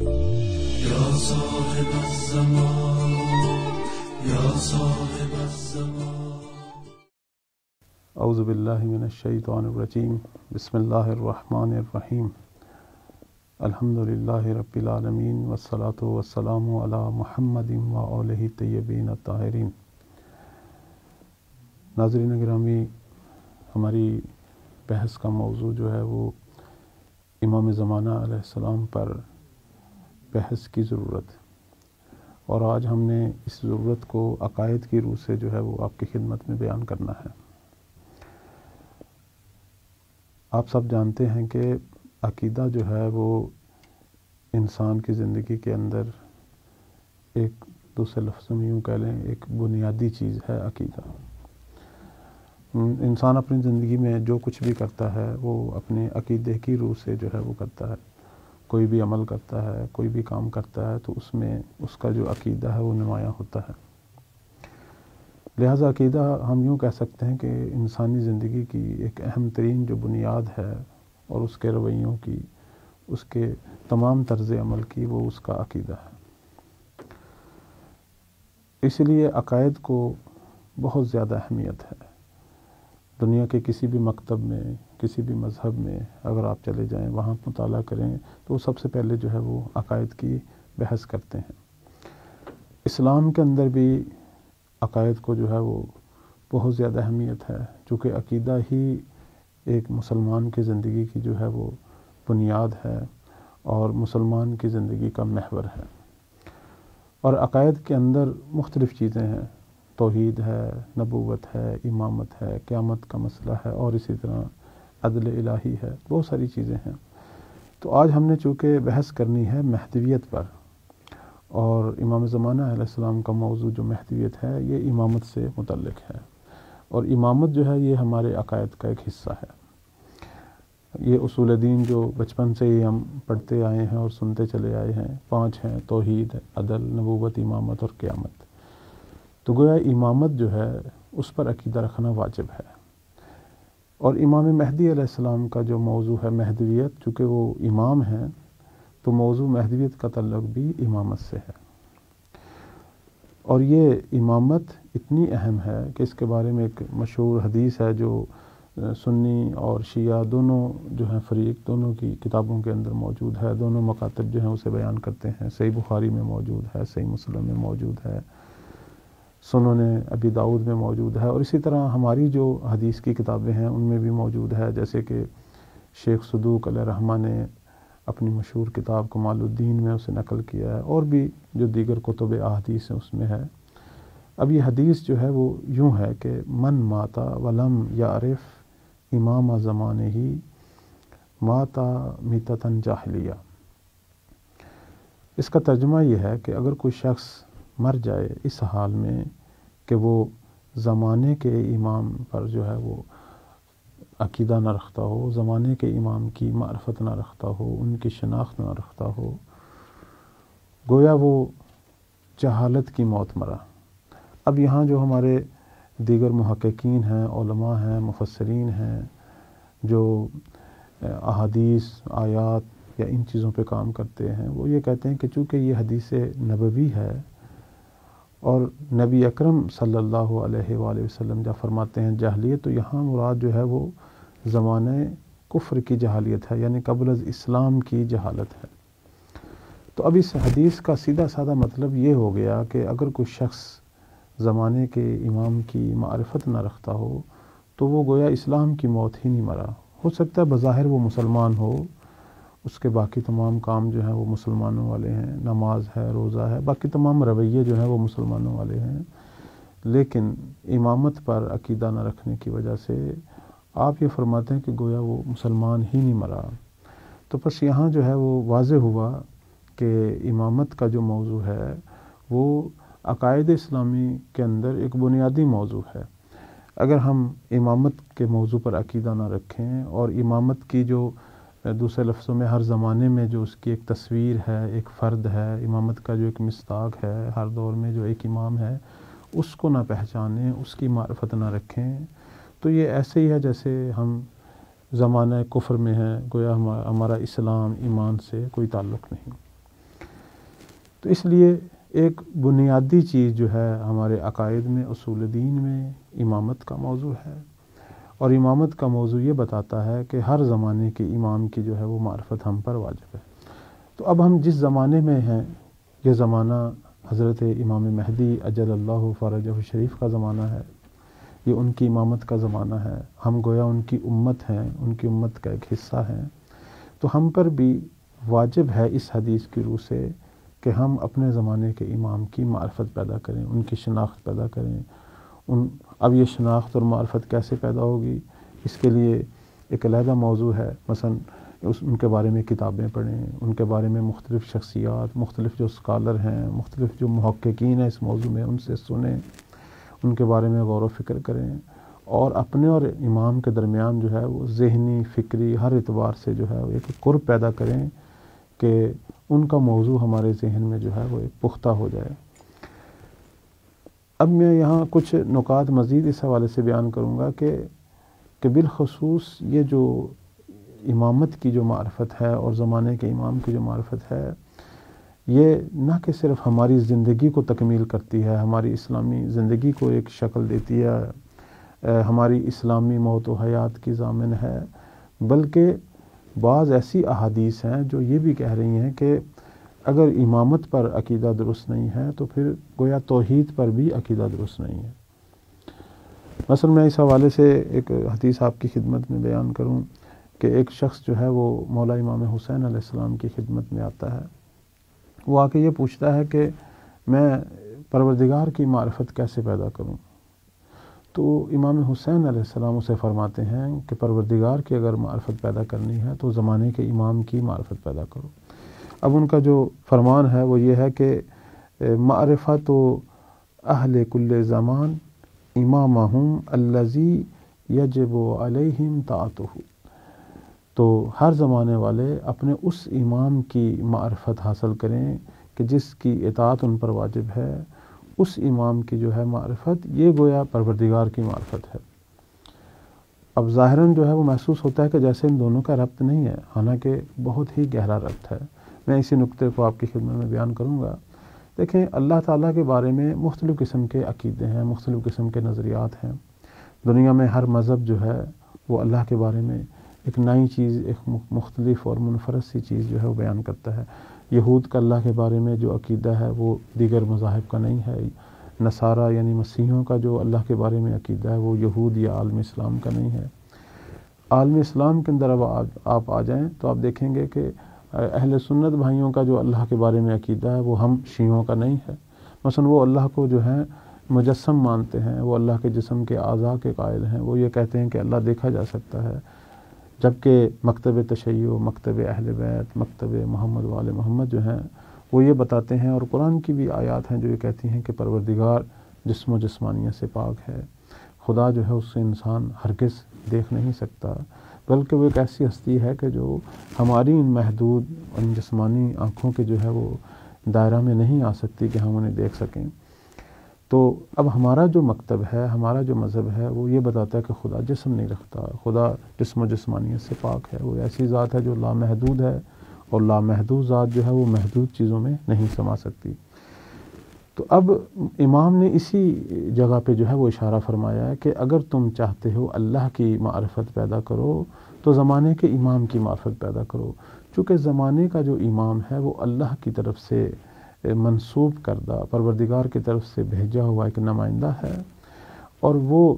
يا صاحب الزمان يا صاحب الزمان۔ اعوذ باللہ من الشیطان الرجیم، بسم اللہ الرحمن الرحیم۔ الحمد للہ رب العالمین، والصلاة والسلام علی محمد و آلہ طیبین الطاہرین۔ ناظرین گرامی، ہماری بحث کا موضوع جو ہے وہ امام زمانہ علیہ السلام پر بحث کی ضرورت اور آج ہم نے اس ضرورت کو عقائد کی روح سے جو ہے وہ آپ کی خدمت میں بیان کرنا ہے۔ آپ سب جانتے ہیں کہ عقیدہ جو ہے وہ انسان کی زندگی کے اندر ایک دوسرے لفظ میں یوں کہہ لیں، ایک بنیادی چیز ہے عقیدہ۔ انسان اپنی زندگی میں جو کچھ بھی کرتا ہے وہ اپنے عقیدے کی روح سے جو ہے وہ کرتا ہے۔ کوئی بھی عمل کرتا ہے، کوئی بھی کام کرتا ہے، تو اس میں اس کا جو عقیدہ ہے وہ نمایاں ہوتا ہے۔ لہٰذا عقیدہ ہم یوں کہہ سکتے ہیں کہ انسانی زندگی کی ایک اہم ترین جو بنیاد ہے اور اس کے رویوں کی، اس کے تمام طرز عمل کی وہ اس کا عقیدہ ہے۔ اس لیے عقائد کو بہت زیادہ اہمیت ہے۔ دنیا کے کسی بھی مکتب میں، کسی بھی مذہب میں اگر آپ چلے جائیں، وہاں مطالعہ کریں، تو سب سے پہلے جو ہے وہ عقائد کی بحث کرتے ہیں۔ اسلام کے اندر بھی عقائد کو جو ہے وہ بہت زیادہ اہمیت ہے، چونکہ عقیدہ ہی ایک مسلمان کی زندگی کی جو ہے وہ بنیاد ہے اور مسلمان کی زندگی کا محور ہے۔ اور عقائد کے اندر مختلف چیزیں ہیں۔ توحید ہے، نبوت ہے، امامت ہے، قیامت کا مسئلہ ہے اور اسی طرح عدل الہی ہے، بہت ساری چیزیں ہیں۔ تو آج ہم نے چونکہ بحث کرنی ہے مہدویت پر اور امام زمانہ علیہ السلام کا موضوع جو مہدویت ہے، یہ امامت سے متعلق ہے۔ اور امامت جو ہے، یہ ہمارے عقائد کا ایک حصہ ہے۔ یہ اصول دین جو بچپن سے ہی ہم پڑھتے آئے ہیں اور سنتے چلے آئے ہیں، پانچ ہیں توحید، عدل، نبوت، امامت اور قیامت۔ تو گویا امامت جو ہے، اس پر عقیدہ رکھنا واجب ہے۔ اور امام مہدی علیہ السلام کا جو موضوع ہے مہدویت، چونکہ وہ امام ہیں، تو موضوع مہدویت کا تعلق بھی امامت سے ہے۔ اور یہ امامت اتنی اہم ہے کہ اس کے بارے میں ایک مشہور حدیث ہے جو سنی اور شیعہ دونوں جو ہیں، فریق دونوں کی کتابوں کے اندر موجود ہے۔ دونوں مکاتب جو ہیں، اسے بیان کرتے ہیں۔ صحیح بخاری میں موجود ہے، صحیح مسلم میں موجود ہے۔ سنن ابی داود میں موجود ہے اور اسی طرح ہماری جو حدیث کی کتابیں ہیں ان میں بھی موجود ہے، جیسے کہ شیخ صدوق علیہ رحمٰ نے اپنی مشہور کتاب کمال الدین میں اسے نقل کیا ہے اور بھی جو دیگر کتب احادیث ہیں اس میں ہے۔ اب یہ حدیث جو ہے وہ یوں ہے کہ من ماتا ولم یا امام زمانے ہی ماتا میتتن جاہلیہ۔ اس کا ترجمہ یہ ہے کہ اگر کوئی شخص مر جائے اس حال میں کہ وہ زمانے کے امام پر جو ہے وہ عقیدہ نہ رکھتا ہو، زمانے کے امام کی معرفت نہ رکھتا ہو، ان کی شناخت نہ رکھتا ہو، گویا وہ جہالت کی موت مرا۔ اب یہاں جو ہمارے دیگر محققین ہیں، علماء ہیں، مفسرین ہیں، جو احادیث، آیات یا ان چیزوں پہ کام کرتے ہیں، وہ یہ کہتے ہیں کہ چونکہ یہ حدیث نبوی ہے اور نبی اکرم صلی اللہ علیہ وآلہ وسلم جب فرماتے ہیں جہلیت، تو یہاں مراد جو ہے وہ زمانہ کفر کی جہالیت ہے یعنی قبل از اسلام کی جہالت ہے۔ تو اب اس حدیث کا سیدھا سادہ مطلب یہ ہو گیا کہ اگر کوئی شخص زمانے کے امام کی معرفت نہ رکھتا ہو، تو وہ گویا اسلام کی موت ہی نہیں مرا۔ ہو سکتا ہے بظاہر وہ مسلمان ہو اس کے باقی تمام کام جو ہیں وہ مسلمانوں والے ہیں، نماز ہے، روزہ ہے، باقی تمام رویے جو ہیں وہ مسلمانوں والے ہیں۔ لیکن امامت پر عقیدہ نہ رکھنے کی وجہ سے آپ یہ فرماتے ہیں کہ گویا وہ مسلمان ہی نہیں مرا۔ تو بس یہاں جو ہے وہ واضح ہوا کہ امامت کا جو موضوع ہے وہ عقائد اسلامی کے اندر ایک بنیادی موضوع ہے۔ اگر ہم امامت کے موضوع پر عقیدہ نہ رکھیں اور امامت کی جو دوسرے لفظوں میں ہر زمانے میں جو اس کی ایک تصویر ہے، ایک فرد ہے، امامت کا جو ایک مستاق ہے، ہر دور میں جو ایک امام ہے، اس کو نہ پہچانیں، اس کی معرفت نہ رکھیں۔ تو یہ ایسے ہی ہے جیسے ہم زمانہ کفر میں ہیں، گویا ہمارا اسلام، ایمان سے کوئی تعلق نہیں۔ تو اس لیے ایک بنیادی چیز جو ہے ہمارے عقائد میں، اصول دین میں امامت کا موضوع ہے۔ اور امامت کا موضوع یہ بتاتا ہے کہ ہر زمانے کے امام کی جو ہے وہ معرفت ہم پر واجب ہے۔ تو اب ہم جس زمانے میں ہیں، یہ زمانہ حضرت امام مہدی اجل اللہ فرجہ شریف کا زمانہ ہے۔ یہ ان کی امامت کا زمانہ ہے۔ ہم گویا ان کی امت ہیں، ان کی امت کا ایک حصہ ہیں۔ تو ہم پر بھی واجب ہے اس حدیث کی روح سے کہ ہم اپنے زمانے کے امام کی معرفت پیدا کریں، ان کی شناخت پیدا کریں۔ ان اب یہ شناخت اور معرفت کیسے پیدا ہوگی؟ اس کے لیے ایک علیحدہ موضوع ہے۔ مثلا اس ان کے بارے میں کتابیں پڑھیں، ان کے بارے میں مختلف شخصیات، مختلف جو اسکالر ہیں، مختلف جو محققین ہیں اس موضوع میں ان سے سنیں، ان کے بارے میں غور و فکر کریں۔ اور اپنے اور امام کے درمیان جو ہے وہ ذہنی، فکری ہر اعتبار سے جو ہے وہ ایک قرب پیدا کریں کہ ان کا موضوع ہمارے ذہن میں جو ہے وہ ایک پختہ ہو جائے۔ اب میں یہاں کچھ نکات مزید اس حوالے سے بیان کروں گا کہ کہ بالخصوص یہ جو امامت کی جو معرفت ہے اور زمانے کے امام کی جو معرفت ہے، یہ نہ کہ صرف ہماری زندگی کو تکمیل کرتی ہے، ہماری اسلامی زندگی کو ایک شکل دیتی ہے ہماری اسلامی موت و حیات کی ضامن ہے، بلکہ بعض ایسی احادیث ہیں جو یہ بھی کہہ رہی ہیں کہ اگر امامت پر عقیدہ درست نہیں ہے تو پھر گویا توحید پر بھی عقیدہ درست نہیں ہے۔ مثلا میں اس حوالے سے ایک حدیث آپ کی خدمت میں بیان کروں کہ ایک شخص جو ہے وہ مولا امام حسین علیہ السلام کی خدمت میں آتا ہے۔ وہ آ کے یہ پوچھتا ہے کہ میں پروردگار کی معرفت کیسے پیدا کروں؟ تو امام حسین علیہ السلام اسے فرماتے ہیں کہ پروردگار کی اگر معرفت پیدا کرنی ہے تو زمانے کے امام کی معرفت پیدا کرو۔ اب ان کا جو فرمان ہے وہ یہ ہے کہ معرفت و اہل کل زمان امام الزی یجب و علیہم تعت تو ہر زمانے والے اپنے اس امام کی معرفت حاصل کریں کہ جس کی اطاعت ان پر واجب ہے، اس امام کی جو ہے معرفت، یہ گویا پروردگار کی معرفت ہے۔ اب ظاہراً جو ہے وہ محسوس ہوتا ہے کہ جیسے ان دونوں کا ربط نہیں ہے، حالانکہ بہت ہی گہرا ربط ہے۔ میں اسی نقطے کو آپ کی خدمت میں بیان کروں گا۔ دیکھیں، اللہ تعالیٰ کے بارے میں مختلف قسم کے عقیدے ہیں، مختلف قسم کے نظریات ہیں۔ دنیا میں ہر مذہب جو ہے، وہ اللہ کے بارے میں ایک نئی چیز، ایک مختلف اور منفرد سی چیز جو ہے وہ بیان کرتا ہے۔ یہود کا اللہ کے بارے میں جو عقیدہ ہے، وہ دیگر مذاہب کا نہیں ہے۔ نصارہ یعنی مسیحوں کا جو اللہ کے بارے میں عقیدہ ہے، وہ یہود یا عالم اسلام کا نہیں ہے۔ عالم اسلام کے اندر اب آپ آ جائیں تو آپ دیکھیں گے کہ اہل سنت بھائیوں کا جو اللہ کے بارے میں عقیدہ ہے، وہ ہم شیعوں کا نہیں ہے۔ مثلا وہ اللہ کو جو ہے مجسم مانتے ہیں، وہ اللہ کے جسم کے اعضاء کے قائل ہیں۔ وہ یہ کہتے ہیں کہ اللہ دیکھا جا سکتا ہے۔ جبکہ مکتب تشیع، مکتب اہل بیت، مکتب محمد وال محمد جو ہیں، وہ یہ بتاتے ہیں اور قرآن کی بھی آیات ہیں جو یہ کہتی ہیں کہ پروردگار جسم و جسمانیت سے پاک ہے۔ خدا جو ہے، اس سے انسان ہرگز دیکھ نہیں سکتا۔ بلکہ وہ ایک ایسی ہستی ہے کہ جو ہماری ان محدود ان جسمانی آنکھوں کے جو ہے وہ دائرہ میں نہیں آ سکتی کہ ہم انہیں دیکھ سکیں۔ تو اب ہمارا جو مکتب ہے، ہمارا جو مذہب ہے، وہ یہ بتاتا ہے کہ خدا جسم نہیں رکھتا، خدا جسم و جسمانیت سے پاک ہے۔ وہ ایسی ذات ہے جو لامحدود ہے اور لامحدود ذات جو ہے وہ محدود چیزوں میں نہیں سما سکتی۔ تو اب امام نے اسی جگہ پہ جو ہے وہ اشارہ فرمایا ہے کہ اگر تم چاہتے ہو اللہ کی معرفت پیدا کرو، تو زمانے کے امام کی معرفت پیدا کرو۔ چونکہ زمانے کا جو امام ہے وہ اللہ کی طرف سے منسوب کردہ، پروردگار کی طرف سے بھیجا ہوا ایک نمائندہ ہے اور وہ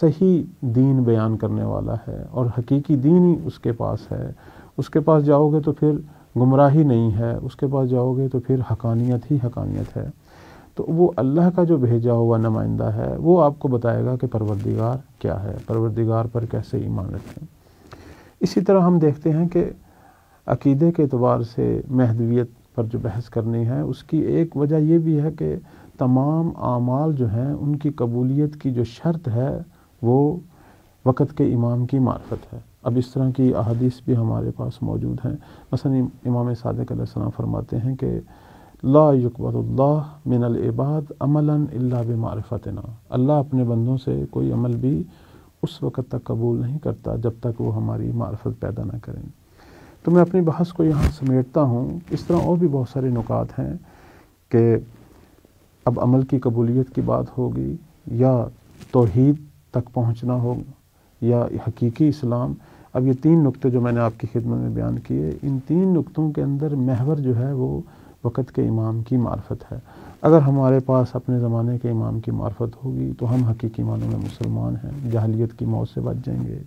صحیح دین بیان کرنے والا ہے اور حقیقی دین ہی اس کے پاس ہے۔ اس کے پاس جاؤ گے تو پھر گمراہی نہیں ہے، اس کے پاس جاؤ گے تو پھر حقانیت ہی حقانیت ہے۔ تو وہ اللہ کا جو بھیجا ہوا نمائندہ ہے، وہ آپ کو بتائے گا کہ پروردگار کیا ہے، پروردگار پر کیسے ایمان رکھیں اسی طرح ہم دیکھتے ہیں کہ عقیدے کے اعتبار سے مہدویت پر جو بحث کرنی ہے، اس کی ایک وجہ یہ بھی ہے کہ تمام اعمال جو ہیں، ان کی قبولیت کی جو شرط ہے، وہ وقت کے امام کی معرفت ہے۔ اب اس طرح کی احادیث بھی ہمارے پاس موجود ہیں۔ مثلا امام صادق علیہ السلام فرماتے ہیں کہ لا یقبر اللہ من العباد عملا اللہ بمعرفتنا۔ اللہ اپنے بندوں سے کوئی عمل بھی اس وقت تک قبول نہیں کرتا جب تک وہ ہماری معرفت پیدا نہ کریں۔ تو میں اپنی بحث کو یہاں سمیٹتا ہوں۔ اس طرح اور بھی بہت سارے نکات ہیں کہ اب عمل کی قبولیت کی بات ہوگی یا توحید تک پہنچنا ہوگا یا حقیقی اسلام۔ اب یہ تین نقطے جو میں نے آپ کی خدمت میں بیان کیے، ان تین نقطوں کے اندر محور جو ہے وہ وقت کے امام کی معرفت ہے۔ اگر ہمارے پاس اپنے زمانے کے امام کی معرفت ہوگی تو ہم حقیقی معنوں میں مسلمان ہیں جہلیت کی موت سے بچ جائیں گے۔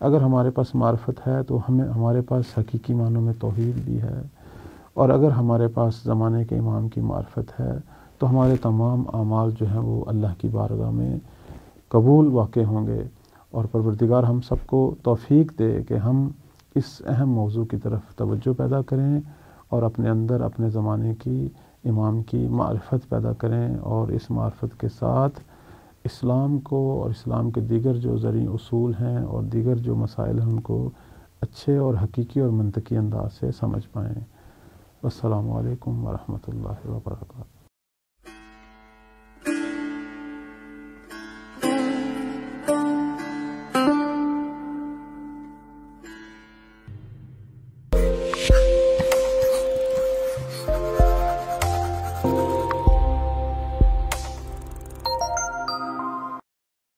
اگر ہمارے پاس معرفت ہے تو ہمیں ہمارے پاس حقیقی معنوں میں توحید بھی ہے۔ اور اگر ہمارے پاس زمانے کے امام کی معرفت ہے تو ہمارے تمام اعمال جو ہیں وہ اللہ کی بارگاہ میں قبول واقع ہوں گے۔ اور پروردگار ہم سب کو توفیق دے کہ ہم اس اہم موضوع کی طرف توجہ پیدا کریں۔ اور اپنے اندر، اپنے زمانے کی امام کی معرفت پیدا کریں اور اس معرفت کے ساتھ اسلام کو اور اسلام کے دیگر جو زرعی اصول ہیں اور دیگر جو مسائل ہیں، ان کو اچھے اور حقیقی اور منطقی انداز سے سمجھ پائیں۔ السلام علیکم ورحمۃ اللہ وبرکاتہ۔